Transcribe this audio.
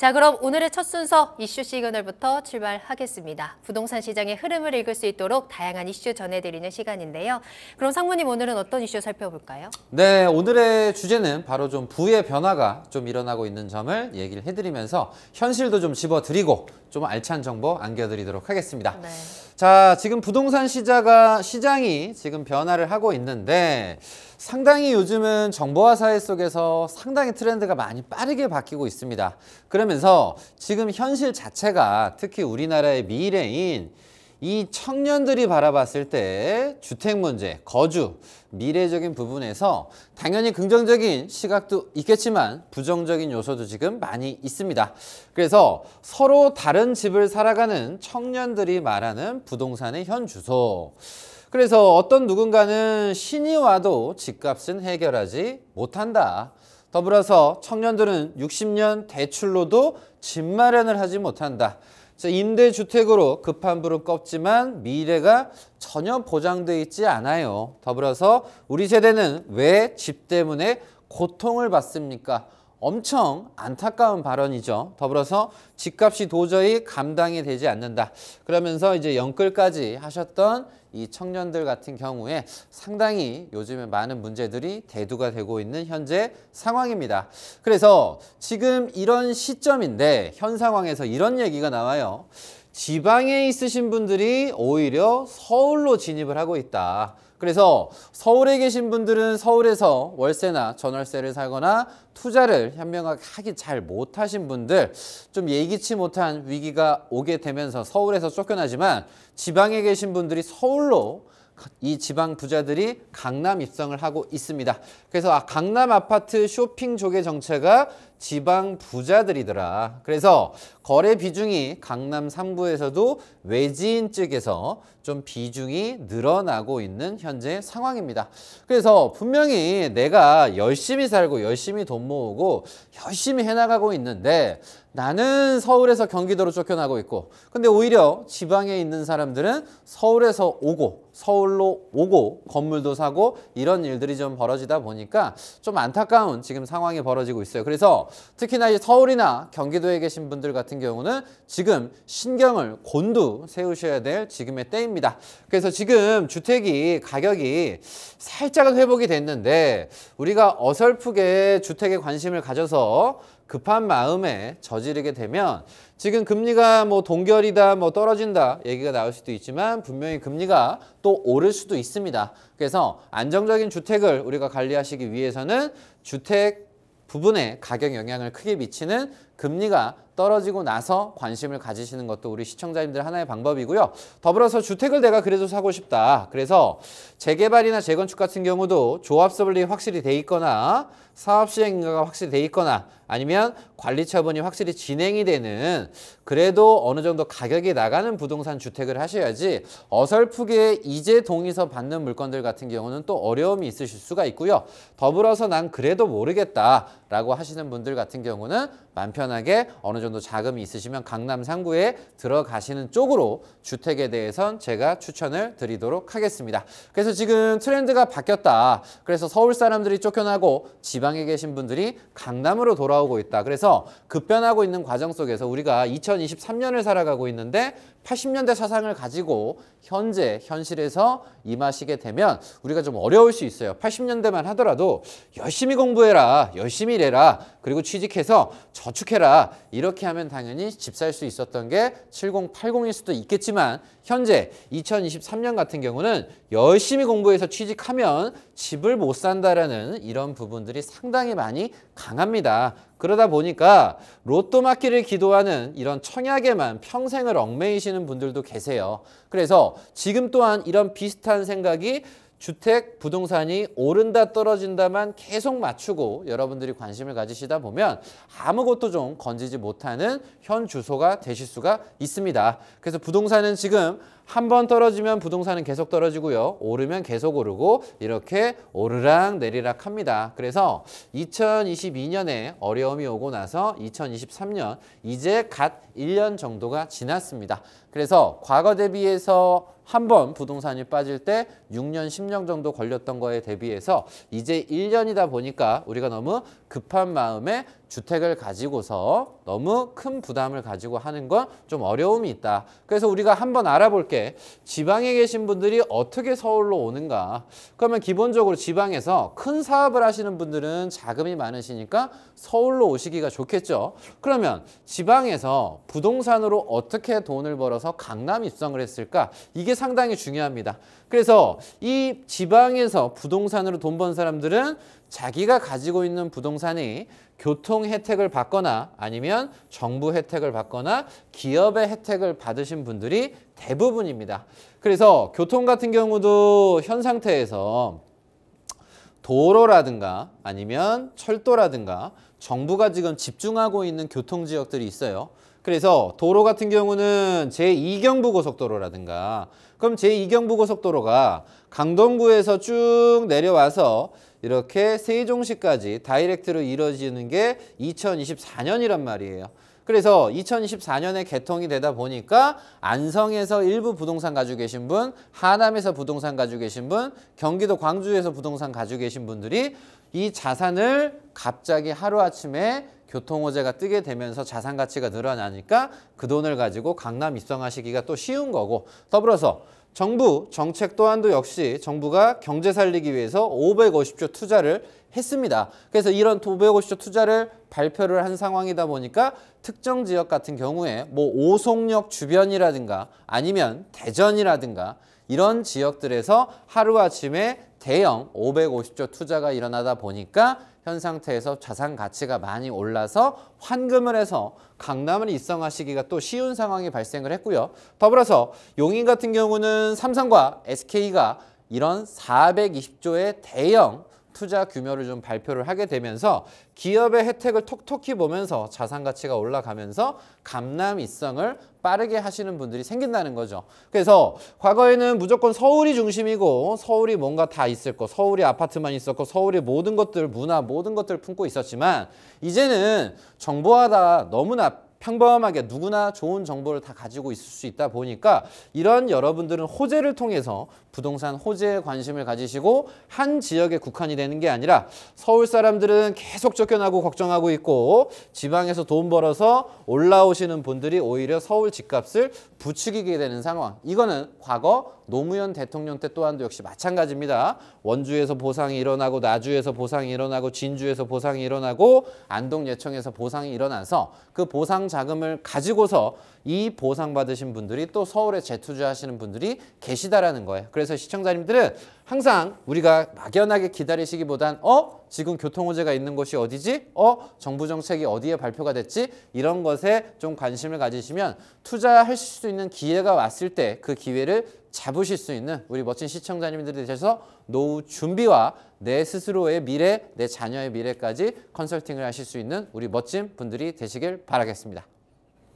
자, 그럼 오늘의 첫 순서 이슈 시그널부터 출발하겠습니다. 부동산 시장의 흐름을 읽을 수 있도록 다양한 이슈 전해드리는 시간인데요. 그럼 상무님 오늘은 어떤 이슈 살펴볼까요? 네, 오늘의 주제는 바로 좀 부의 변화가 좀 일어나고 있는 점을 얘기를 해드리면서 현실도 좀 집어드리고 좀 알찬 정보 안겨드리도록 하겠습니다. 네. 자, 지금 부동산 시자가, 시장이 지금 변화를 하고 있는데 상당히 요즘은 정보화 사회 속에서 상당히 트렌드가 많이 빠르게 바뀌고 있습니다. 그러면 서 지금 현실 자체가 특히 우리나라의 미래인 이 청년들이 바라봤을 때 주택 문제, 거주, 미래적인 부분에서 당연히 긍정적인 시각도 있겠지만 부정적인 요소도 지금 많이 있습니다. 그래서 서로 다른 집을 살아가는 청년들이 말하는 부동산의 현 주소. 그래서 어떤 누군가는 신이 와도 집값은 해결하지 못한다. 더불어서 청년들은 60년 대출로도 집 마련을 하지 못한다. 임대주택으로 급한 불을 껐지만 미래가 전혀 보장돼 있지 않아요. 더불어서 우리 세대는 왜 집 때문에 고통을 받습니까? 엄청 안타까운 발언이죠. 더불어서 집값이 도저히 감당이 되지 않는다. 그러면서 이제 영끌까지 하셨던 이 청년들 같은 경우에 상당히 요즘에 많은 문제들이 대두가 되고 있는 현재 상황입니다. 그래서 지금 이런 시점인데 현 상황에서 이런 얘기가 나와요. 지방에 있으신 분들이 오히려 서울로 진입을 하고 있다. 그래서 서울에 계신 분들은 서울에서 월세나 전월세를 살거나 투자를 현명하게 하기 잘 못하신 분들 좀 예기치 못한 위기가 오게 되면서 서울에서 쫓겨나지만 지방에 계신 분들이 서울로 이 지방 부자들이 강남 입성을 하고 있습니다. 그래서 아, 강남 아파트 쇼핑 조개 정체가 지방 부자들이더라. 그래서 거래 비중이 강남 3부에서도 외지인 측에서 좀 비중이 늘어나고 있는 현재 상황입니다. 그래서 분명히 내가 열심히 살고 열심히 돈 모으고 열심히 해나가고 있는데 나는 서울에서 경기도로 쫓겨나고 있고 근데 오히려 지방에 있는 사람들은 서울에서 오고 서울로 오고 건물도 사고 이런 일들이 좀 벌어지다 보니까 좀 안타까운 지금 상황이 벌어지고 있어요. 그래서 특히나 이 서울이나 경기도에 계신 분들 같은 경우는 지금 신경을 곤두 세우셔야 될 지금의 때입니다. 그래서 지금 주택이 가격이 살짝은 회복이 됐는데 우리가 어설프게 주택에 관심을 가져서 급한 마음에 저지르게 되면 지금 금리가 뭐 동결이다 뭐 떨어진다 얘기가 나올 수도 있지만 분명히 금리가 또 오를 수도 있습니다. 그래서 안정적인 주택을 우리가 관리하시기 위해서는 주택 부분에 가격 영향을 크게 미치는 금리가 떨어지고 나서 관심을 가지시는 것도 우리 시청자님들 하나의 방법이고요. 더불어서 주택을 내가 그래도 사고 싶다. 그래서 재개발이나 재건축 같은 경우도 조합설이 확실히 돼 있거나 사업 시행인가가 확실히 돼 있거나 아니면 관리 처분이 확실히 진행이 되는 그래도 어느 정도 가격이 나가는 부동산 주택을 하셔야지 어설프게 이제 동의서 받는 물건들 같은 경우는 또 어려움이 있으실 수가 있고요. 더불어서 난 그래도 모르겠다 라고 하시는 분들 같은 경우는 맘 편하게 어느 정도 자금이 있으시면 강남 상구에 들어가시는 쪽으로 주택에 대해선 제가 추천을 드리도록 하겠습니다. 그래서 지금 트렌드가 바뀌었다. 그래서 서울 사람들이 쫓겨나고 지방에 계신 분들이 강남으로 돌아오고 있다. 그래서 급변하고 있는 과정 속에서 우리가 2023년을 살아가고 있는데 80년대 사상을 가지고 현재 현실에서 임하시게 되면 우리가 좀 어려울 수 있어요. 80년대만 하더라도 열심히 공부해라, 열심히 일해라, 그리고 취직해서 저축해라 이렇게 하면 당연히 집 살 수 있었던 게 7080일 수도 있겠지만 현재 2023년 같은 경우는 열심히 공부해서 취직하면 집을 못 산다라는 이런 부분들이 상당히 많이 강합니다. 그러다 보니까 로또 맞기를 기도하는 이런 청약에만 평생을 얽매이시는 분들도 계세요. 그래서 지금 또한 이런 비슷한 생각이 주택, 부동산이 오른다 떨어진다만 계속 맞추고 여러분들이 관심을 가지시다 보면 아무것도 좀 건지지 못하는 현 주소가 되실 수가 있습니다. 그래서 부동산은 지금 한 번 떨어지면 부동산은 계속 떨어지고요. 오르면 계속 오르고 이렇게 오르락 내리락 합니다. 그래서 2022년에 어려움이 오고 나서 2023년 이제 갓 1년 정도가 지났습니다. 그래서 과거 대비해서 한 번 부동산이 빠질 때 6년, 10년 정도 걸렸던 거에 대비해서 이제 1년이다 보니까 우리가 너무 급한 마음에 주택을 가지고서 너무 큰 부담을 가지고 하는 건 좀 어려움이 있다. 그래서 우리가 한번 알아볼게. 지방에 계신 분들이 어떻게 서울로 오는가? 그러면 기본적으로 지방에서 큰 사업을 하시는 분들은 자금이 많으시니까 서울로 오시기가 좋겠죠. 그러면 지방에서 부동산으로 어떻게 돈을 벌어서 강남 입성을 했을까? 이게 상당히 중요합니다. 그래서 이 지방에서 부동산으로 돈 번 사람들은 자기가 가지고 있는 부동산이 교통 혜택을 받거나 아니면 정부 혜택을 받거나 기업의 혜택을 받으신 분들이 대부분입니다. 그래서 교통 같은 경우도 현 상태에서 도로라든가 아니면 철도라든가 정부가 지금 집중하고 있는 교통 지역들이 있어요. 그래서 도로 같은 경우는 제2경부 고속도로라든가 그럼 제2경부 고속도로가 강동구에서 쭉 내려와서 이렇게 세종시까지 다이렉트로 이루어지는 게 2024년이란 말이에요. 그래서 2024년에 개통이 되다 보니까 안성에서 일부 부동산 가지고 계신 분, 하남에서 부동산 가지고 계신 분, 경기도 광주에서 부동산 가지고 계신 분들이 이 자산을 갑자기 하루아침에 교통호재가 뜨게 되면서 자산 가치가 늘어나니까 그 돈을 가지고 강남 입성하시기가 또 쉬운 거고 더불어서 정부 정책 또한도 역시 정부가 경제 살리기 위해서 550조 투자를 했습니다. 그래서 이런 550조 투자를 발표를 한 상황이다 보니까 특정 지역 같은 경우에 뭐 오송역 주변이라든가 아니면 대전이라든가 이런 지역들에서 하루아침에 대형 550조 투자가 일어나다 보니까 현 상태에서 자산 가치가 많이 올라서 환금을 해서 강남을 입성하시기가 또 쉬운 상황이 발생을 했고요. 더불어서 용인 같은 경우는 삼성과 SK가 이런 420조의 대형 투자 규모를 좀 발표를 하게 되면서 기업의 혜택을 톡톡히 보면서 자산 가치가 올라가면서 강남 입성을 빠르게 하시는 분들이 생긴다는 거죠. 그래서 과거에는 무조건 서울이 중심이고 서울이 뭔가 다 있을 거, 서울이 아파트만 있었고 서울이 모든 것들 문화 모든 것들을 품고 있었지만 이제는 정보화가 너무나 평범하게 누구나 좋은 정보를 다 가지고 있을 수 있다 보니까 이런 여러분들은 호재를 통해서 부동산 호재에 관심을 가지시고 한 지역에 국한이 되는 게 아니라 서울 사람들은 계속 쫓겨나고 걱정하고 있고 지방에서 돈 벌어서 올라오시는 분들이 오히려 서울 집값을 부추기게 되는 상황. 이거는 과거 노무현 대통령 때 또한도 역시 마찬가지입니다. 원주에서 보상이 일어나고 나주에서 보상이 일어나고 진주에서 보상이 일어나고 안동 예청에서 보상이 일어나서 그 보상 자금을 가지고서 이 보상 받으신 분들이 또 서울에 재투자하시는 분들이 계시다라는 거예요. 그래서 시청자님들은 항상 우리가 막연하게 기다리시기보단 어 지금 교통 호재가 있는 곳이 어디지? 어 정부 정책이 어디에 발표가 됐지? 이런 것에 좀 관심을 가지시면 투자하실 수 있는 기회가 왔을 때 그 기회를 잡으실 수 있는 우리 멋진 시청자님들이 되셔서 노후 준비와 내 스스로의 미래, 내 자녀의 미래까지 컨설팅을 하실 수 있는 우리 멋진 분들이 되시길 바라겠습니다.